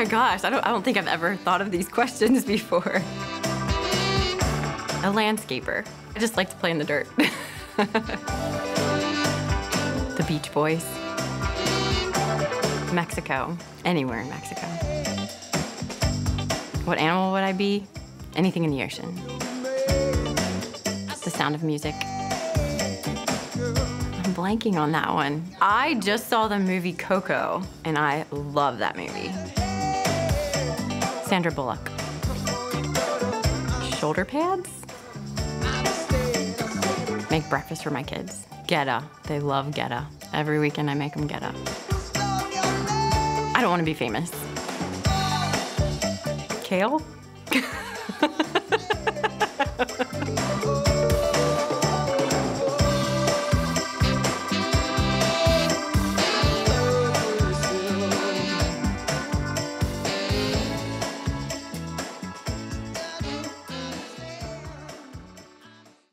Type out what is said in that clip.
my gosh, I don't, I don't think I've ever thought of these questions before. A landscaper. I just like to play in the dirt. the Beach Boys. Mexico. Anywhere in Mexico. What animal would I be? Anything in the ocean. The sound of music. I'm blanking on that one. I just saw the movie Coco, and I love that movie. Sandra Bullock. Shoulder pads? Make breakfast for my kids. Geta. They love Geta. Every weekend I make them Geta. I don't want to be famous. Kale?